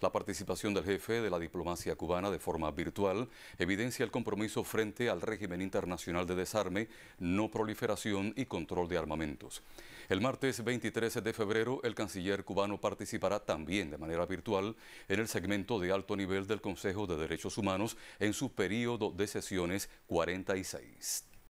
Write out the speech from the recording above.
La participación del jefe de la diplomacia cubana de forma virtual evidencia el compromiso frente al régimen internacional de desarme, no proliferación y control de armamentos. El martes 23 de febrero, el canciller cubano participará también de manera virtual en el segmento de alto nivel del Consejo de Derechos Humanos en su periodo de sesiones 46.